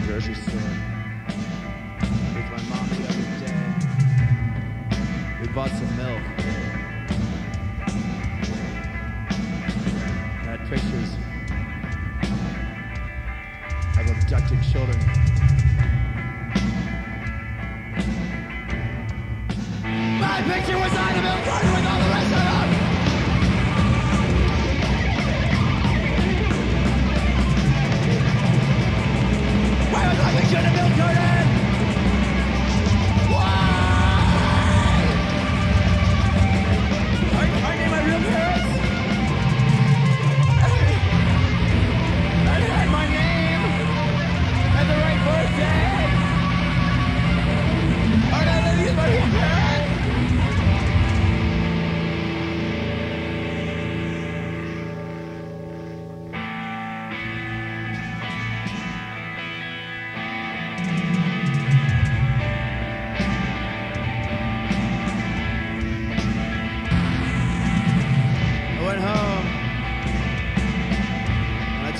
grocery store with my mom the other day. We bought some milk. Had pictures of abducted children. My picture was on a milk carton with all the rest of them.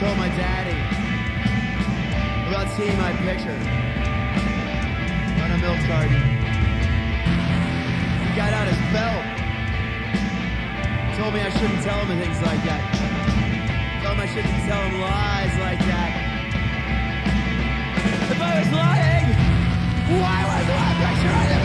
Told my daddy about seeing my picture on a milk carton. He got out his belt. Told me I shouldn't tell him things like that. Told him I shouldn't tell him lies like that. If I was lying, why was my picture on the